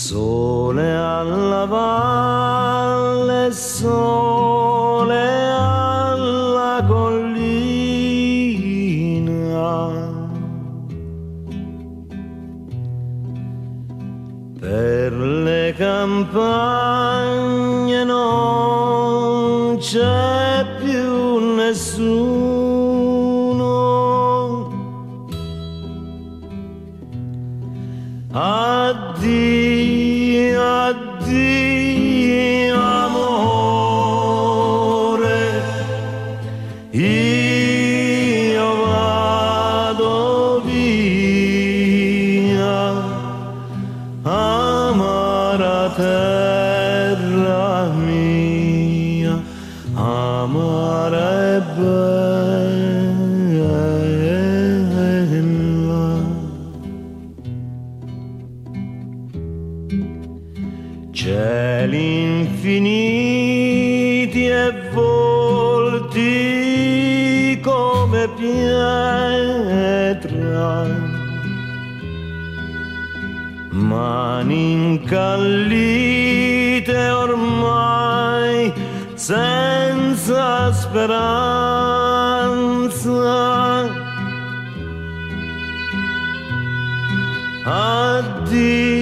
Sole alla valle, sole alla collina. Per le campagne non c'è più nessuno. Addio, addio amore, io vado via, amara terra infiniti e volti come pietra, mani incallite ormai senza speranza. Addio,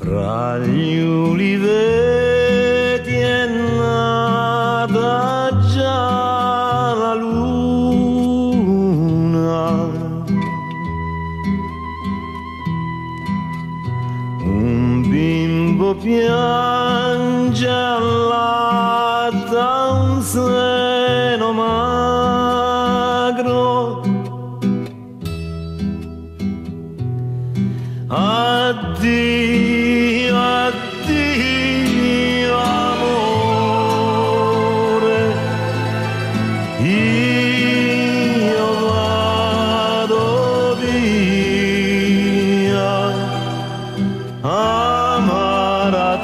fra gli uliveti è nata già la luna. Un bimbo piange alla danza magro. Addio.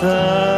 的